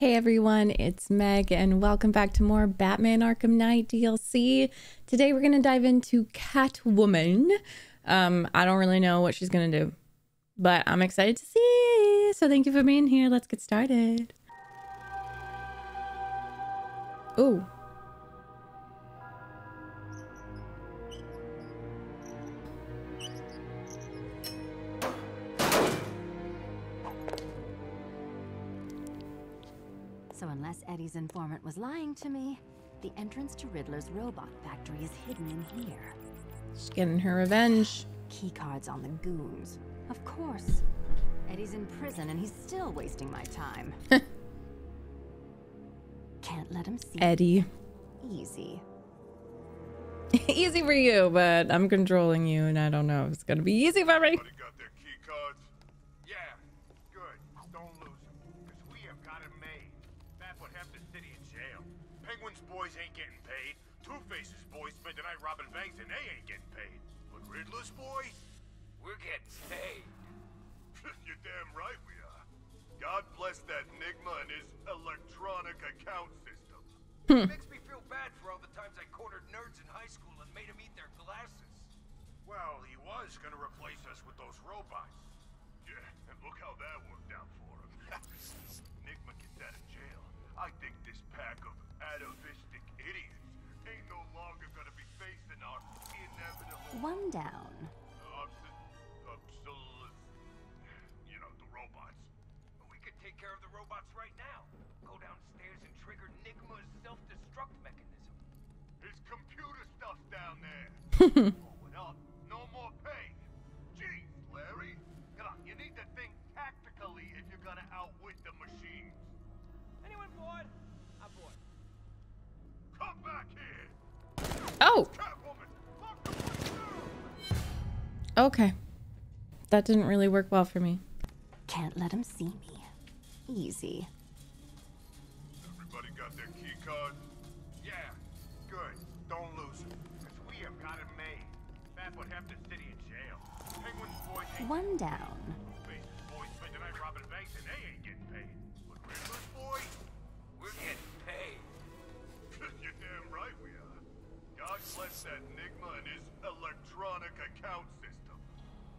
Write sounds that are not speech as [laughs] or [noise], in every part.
Hey everyone, it's Meg and welcome back to more Batman Arkham Knight DLC. Today we're going to dive into Catwoman. Um, I don't really know what she's going to do, but I'm excited to see. So thank you for being here. Let's get started. Oh, unless Eddie's informant was lying to me, the entrance to Riddler's robot factory is hidden in here. she's getting her revenge. Keycards on the goons. Of course. Eddie's in prison and he's still wasting my time. [laughs] Can't let him see. Eddie. Easy. [laughs] easy for you, but I'm controlling you and I don't know if it's going to be easy for me. Penguin's boys ain't getting paid. Two-Face's boys spent the night robbing banks and they ain't getting paid. But Riddler's boys? We're getting paid. [laughs] You're damn right we are. God bless that Nigma and his electronic account system. [laughs] Hmm. Makes me feel bad for all the times I cornered nerds in high school and made them eat their glasses. Well, he was gonna replace us with those robots. Yeah, and look how that worked out for him. [laughs] Nigma gets out of jail. I think this pack of atavistic idiots ain't no longer gonna be facing our inevitable One down. obsolete, you know, the robots. We could take care of the robots right now. Go downstairs and trigger Nigma's self-destruct mechanism. His computer stuff's down there. [laughs] Up, no more pay. Jeez, Larry. Come on, you need to think tactically if you're gonna outwit the machines. Anyone? Bored. Come back here! Oh, Catwoman! Lock the place down! okay. That didn't really work well for me. Can't let him see me. Easy. Everybody got their key cards? Yeah, good. Don't lose them. Because we have got it made. That would have the city in jail. Penguin's boys One down. God bless that Nigma and his electronic account system.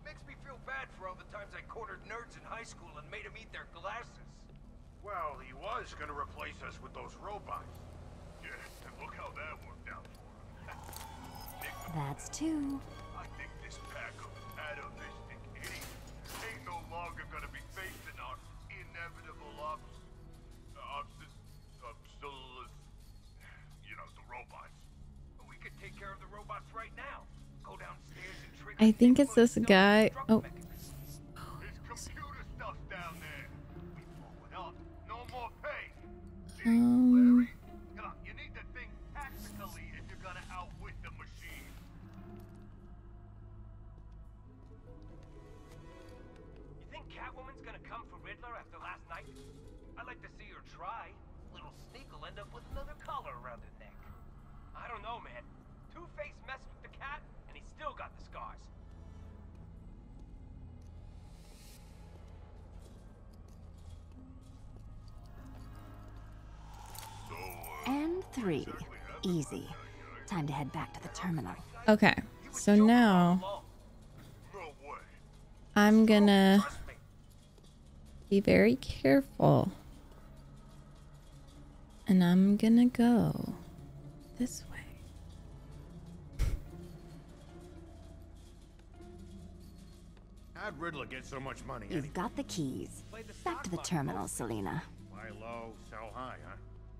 Makes me feel bad for all the times I cornered nerds in high school and made them eat their glasses. Well, he was gonna replace us with those robots. Yeah, and look how that worked out for him. [laughs] That's two. Um, night? I'd like to see her try. Little sneak will end up with another collar around her neck. I don't know, man. Three. Easy. Time to head back to the terminal. okay. So now Alone. no way. I'm gonna be very careful. And I'm gonna go this way. How'd Riddler get so much money? You've got the keys. Back to the terminal, Selina. Buy low, sell high, huh?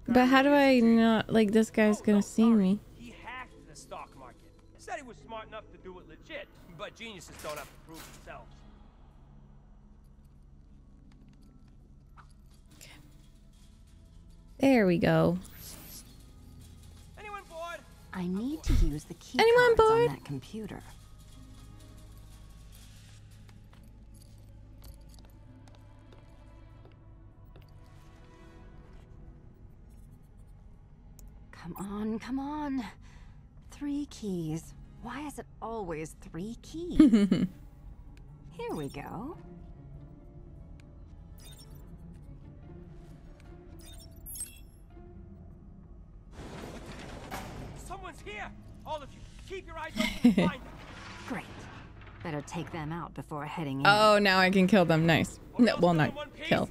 But how do I not like this guy's gonna see me? He hacked the stock market. Said he was smart enough to do it legit, but geniuses don't have to prove themselves. There we go. Anyone bored? I need to use the key Anyone cards on bored? that computer. Come on, come on. Three keys. Why is it always three keys? [laughs] Here we go. Someone's here! All of you, keep your eyes open. [laughs] Great. Better take them out before heading in. Oh, now I can kill them. Nice. No, well, not kill.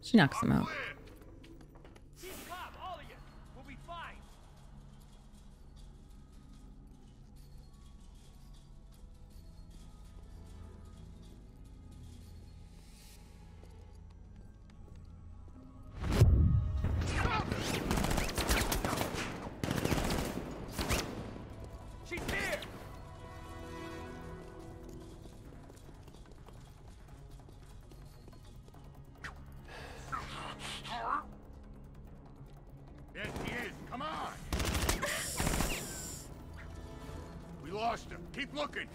She knocks them out. Looking.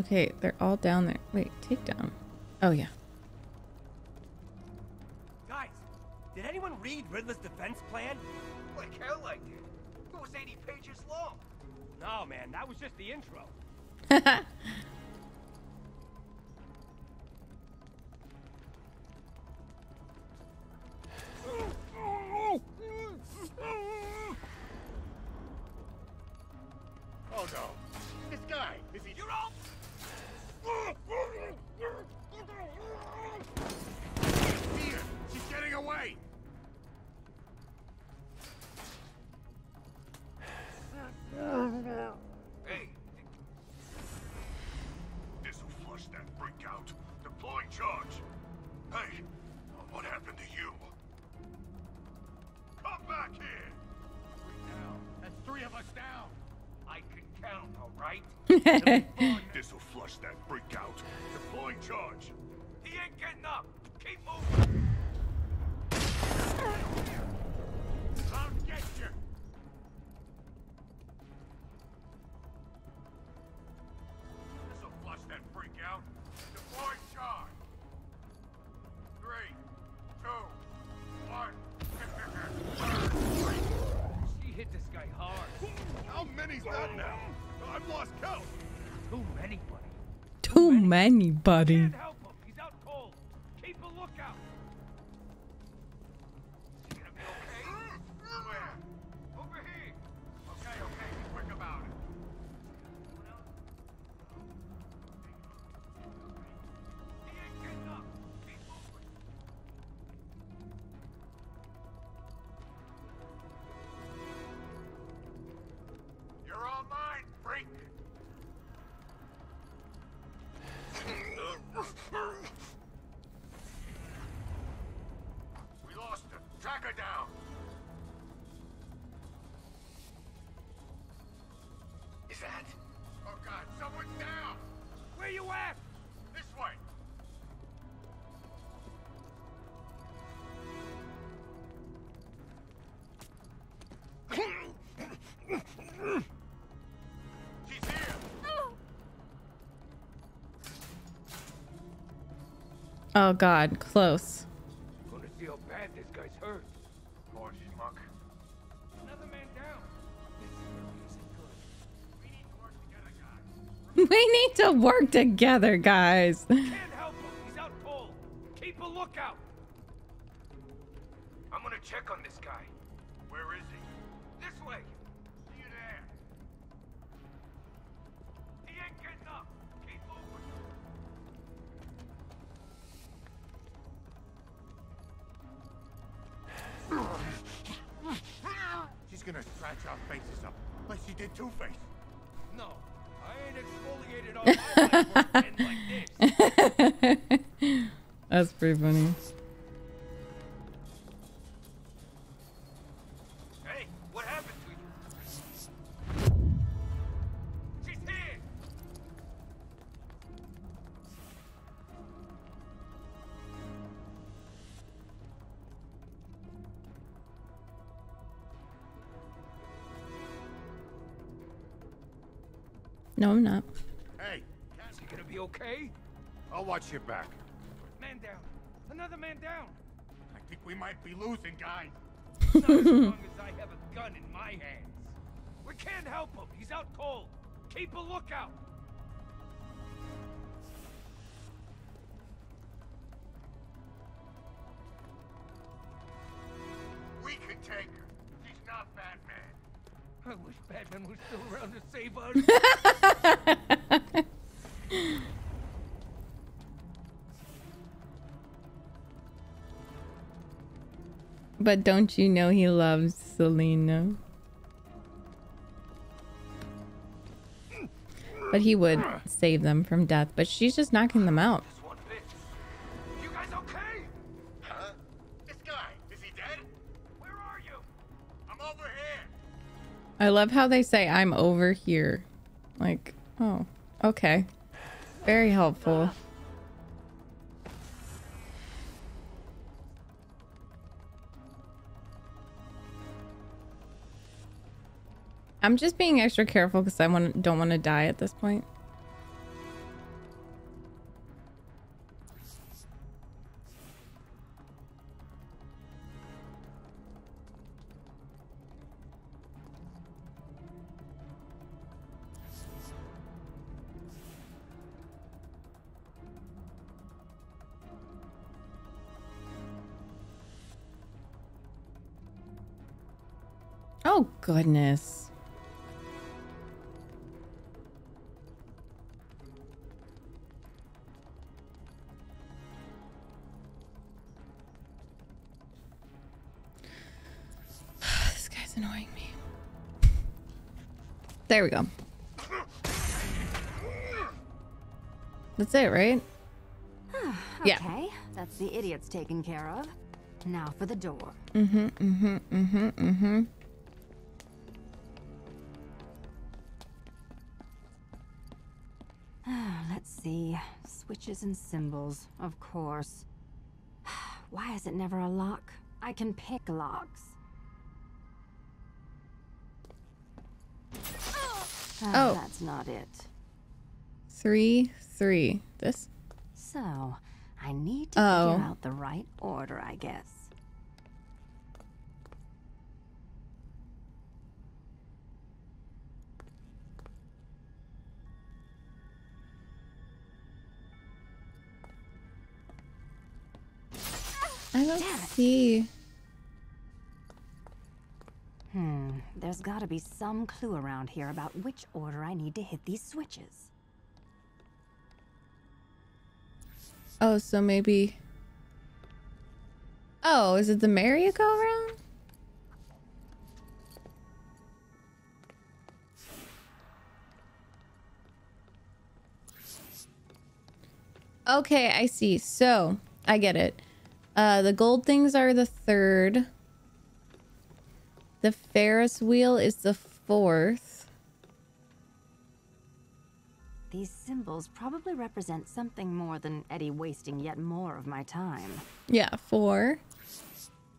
Okay, they're all down there. Wait, takedown. Oh, yeah. Guys, did anyone read Riddler's defense plan? Like hell I did. It was 80 pages long. No, man, that was just the intro. [laughs] This'll flush that freak out. Deploying charge. He ain't getting up. Keep moving. Many, Another man down. We need to work together, guys. we need to work together, guys. [laughs] Can't help him. He's out cold. Keep a lookout. I'm gonna check on this She's gonna scratch our faces up, like she did Two-Face. No, I ain't exfoliated all my life like this. [laughs] That's pretty funny. No, I'm not. Hey, Is he gonna be okay? I'll watch your back. Man down. Another man down. I think we might be losing, guys. Not as [laughs] long as I have a gun in my hands. We can't help him. He's out cold. Keep a lookout. We can take her. She's not Batman. I wish Batman was still around to save [laughs] But don't you know he loves Selina? But he would save them from death, but she's just knocking them out. This one bit. You guys okay? Huh? This guy, is he dead? Where are you? I'm over here. I love how they say I'm over here. Like, oh, okay. Very helpful. I'm just being extra careful because I want don't want to die at this point. Oh goodness. There we go. That's it, right? [sighs] Yeah. Okay, that's the idiots taken care of. Now for the door. Mm-hmm, mm-hmm, mm-hmm, mm-hmm. [sighs] Let's see. Switches and symbols, of course. [sighs] Why is it never a lock? I can pick locks. Oh. That's not it. Three, three. This? So, I need to Oh. figure out the right order, I guess. I don't see. Hmm, there's gotta be some clue around here about which order I need to hit these switches. Oh, so maybe. Oh, is it the merry-go-round? Okay, I see. So, I get it. Uh, the gold things are the third. The Ferris wheel is the fourth. These symbols probably represent something more than Eddie wasting yet more of my time. Yeah, four.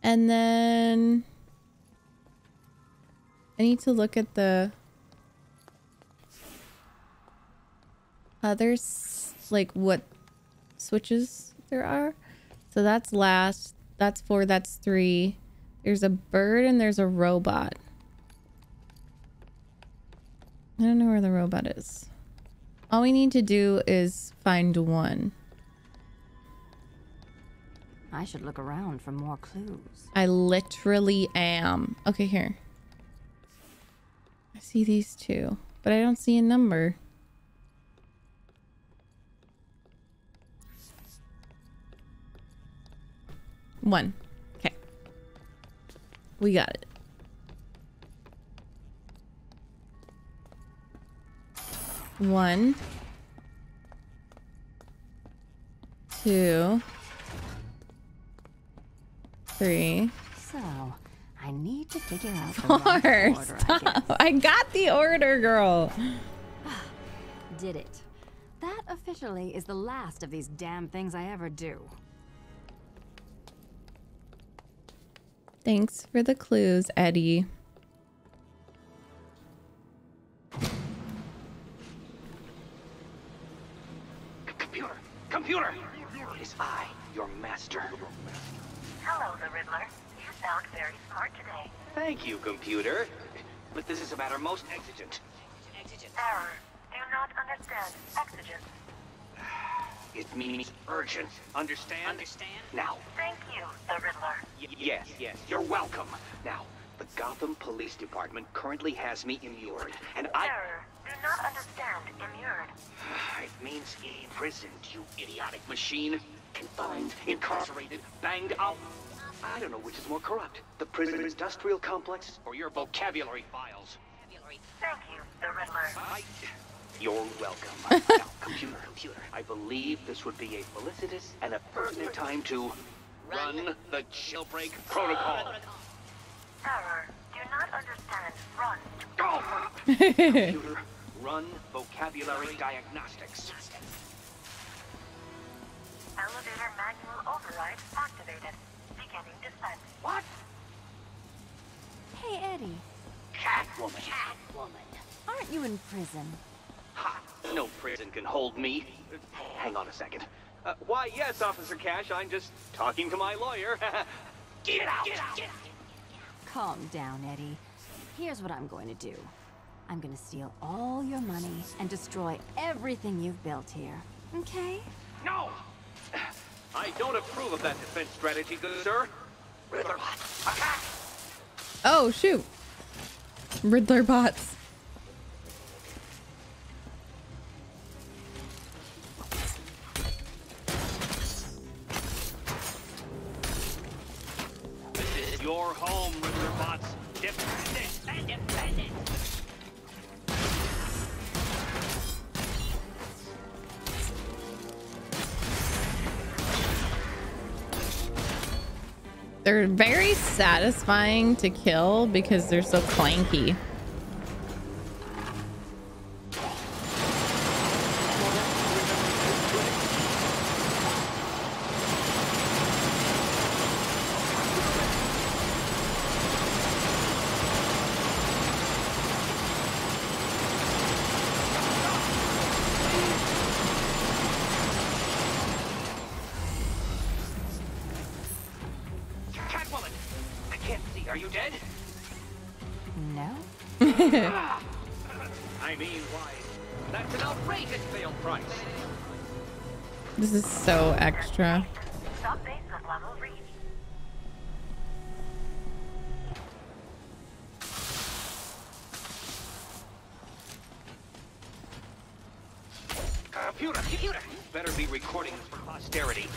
And then I need to look at the others, like what switches there are. So that's last. That's four. That's three. There's a bird and there's a robot. I don't know where the robot is. All we need to do is find one. I should look around for more clues. I literally am. Okay, here. I see these two, but I don't see a number. One. We got it. One. Two. Three. So, I need to figure out the Four. right order, I [laughs] Stop. guess. I got the order, girl. [sighs] Did it. That officially is the last of these damn things I ever do. Thanks for the clues, Eddie. Computer! Computer! It is I, your master. Hello, the Riddler. You sound very smart today. Thank you, computer. But this is a matter most exigent. Error. Do not understand. Exigent. [sighs] It means urgent. Understand? Understand? Now. Thank you, the Riddler. Y- yes, yes. You're welcome. Now, the Gotham Police Department currently has me immured, and I... Error. Do not understand. Immured. [sighs] It means imprisoned, you idiotic machine. Confined, incarcerated, banged up. I don't know which is more corrupt. The prison industrial complex or your vocabulary files. Thank you, the Riddler. I... You're welcome. now, [laughs] computer, computer. I believe this would be a felicitous and a pertinent time to run the jailbreak protocol. Error. Do not understand. Run. Oh! [laughs] computer, run vocabulary diagnostics. Elevator manual override activated. Beginning descent. What? Hey, Eddie, Catwoman. Catwoman. aren't you in prison? Ha! No prison can hold me. Hang on a second. Uh, why, yes, Officer Cash, I'm just talking to my lawyer. [laughs] get out! Get out! get out! Calm down, Eddie. Here's what I'm going to do. I'm gonna steal all your money and destroy everything you've built here. Okay? No! I don't approve of that defense strategy, good sir. Riddler, bots, attack! Oh, shoot. Riddler bots. Your home. Defend it! Defend it! They're very satisfying to kill because they're so clanky. Are you dead? No? [laughs] I mean, why? That's an outrageous sale price. This is so extra. Stop basement level reached. Computer, computer! Better be recording for posterity.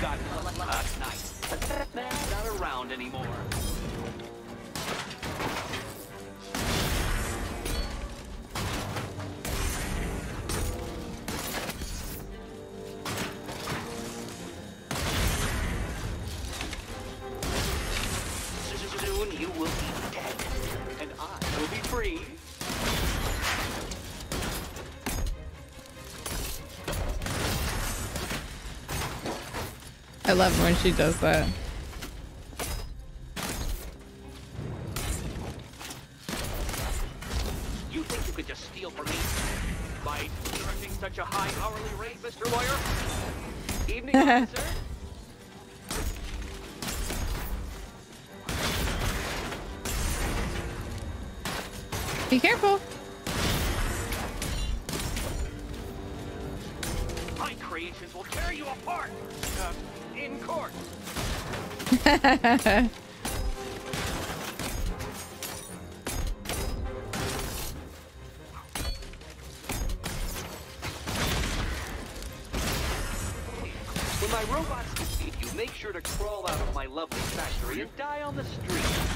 Got last night. Not around anymore. Love when she does that. You think you could just steal from me by charging such a high hourly rate, Mr. Lawyer? Evening, [laughs] officer. Be careful. My creations will tear you apart. Uh, in court. [laughs] When my robots defeat you, make sure to crawl out of my lovely factory and die on the street.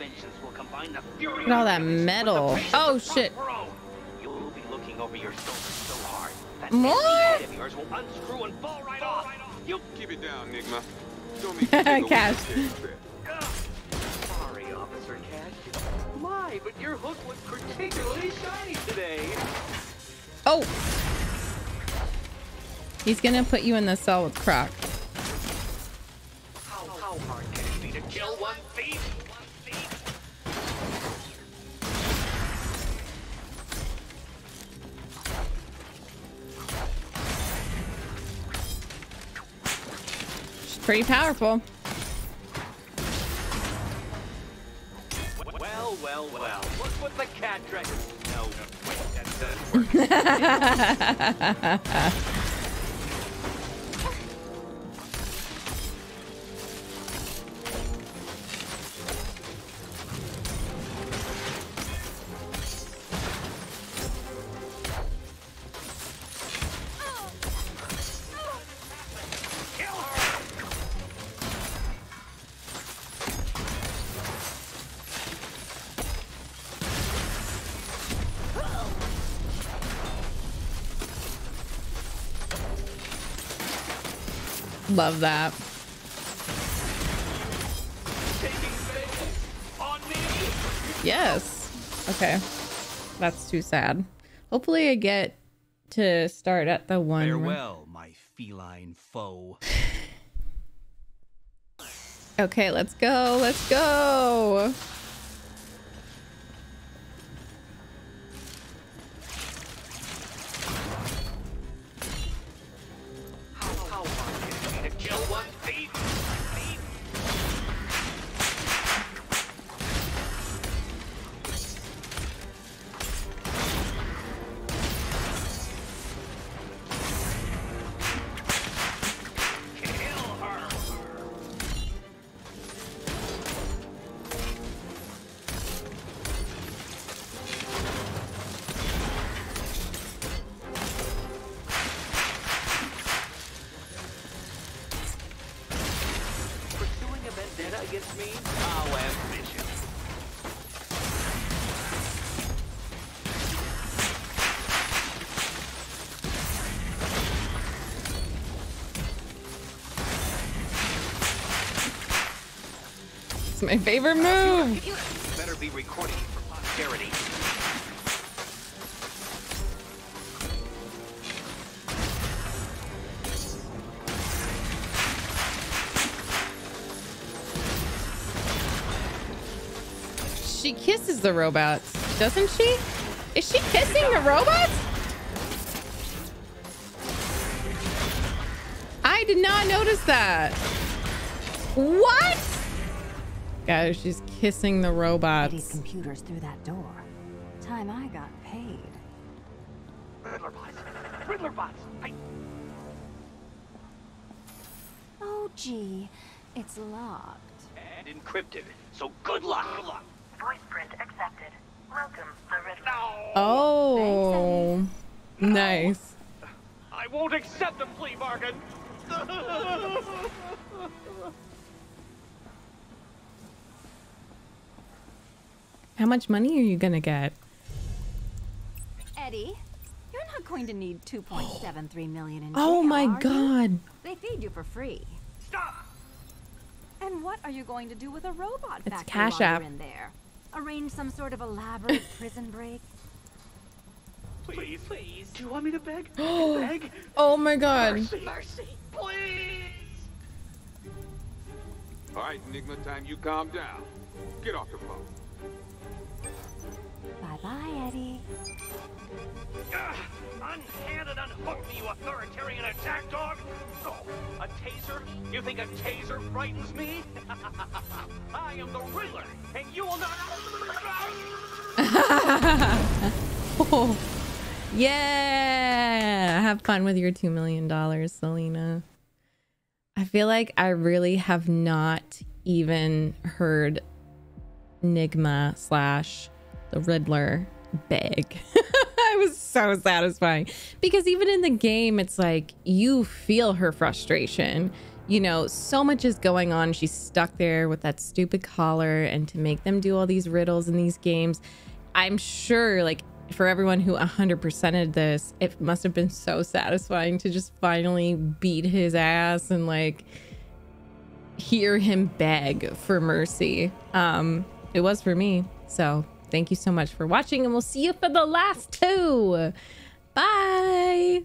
My vengeance will combine the fury Look at all that Nemesis with the metal. Oh, shit. Prospero. You'll be looking over your shoulder so hard that What? that head of yours will unscrew and fall right off. You Keep it down, Nigma. Don't make [laughs] me take a Cash. Sorry, Officer Cash. My, but your hook was particularly shiny today. Oh. He's gonna put you in the cell with Croc. Pretty powerful. Well, well, well. Look what the cat dragon. No, wait, [laughs] that [laughs] Love that. Yes. Okay. That's too sad. Hopefully I get to start at the one. Farewell, my feline foe. [sighs] Okay, let's go. Let's go. My favorite move. Better be recording for posterity. She kisses the robots, doesn't she? Is she kissing the robots? I did not notice that. What? Guys, she's kissing the Eddie's robots. computers through that door. Time I got paid. Riddler bots! Riddler bots! I... Oh, gee. It's locked. And encrypted. So good luck. Good luck. Voice print accepted. Welcome, the Riddler. Oh, nice. I won't accept the plea bargain. [laughs] How much money are you gonna get? Eddie, you're not going to need 2.73 million in Oh jail, my are you? god. They feed you for free. Stop! And what are you going to do with a robot It's factory Cash while App. you're in there? Arrange some sort of elaborate [laughs] prison break? Please, please. Do you want me to beg? [gasps] beg? Oh my god. Mercy, mercy, please. All right, Nigma, time you calm down. Get off the phone. Bye-bye, Eddie. Ah, Ugh, unhand and unhook me, you authoritarian attack dog! Oh, a taser? You think a taser frightens me? [laughs] I am the Riddler, and you will not... Oh. [laughs] Yeah. Have fun with your $2 million, Selina. I feel like I really have not even heard Enigma slash the Riddler beg. [laughs] it was so satisfying because even in the game, it's like you feel her frustration. You know, so much is going on. She's stuck there with that stupid collar, and to make them do all these riddles in these games, I'm sure, like, for everyone who 100%ed this, it must have been so satisfying to just finally beat his ass and, like, hear him beg for mercy. Um, it was for me. So thank you so much for watching, and we'll see you for the last two. Bye.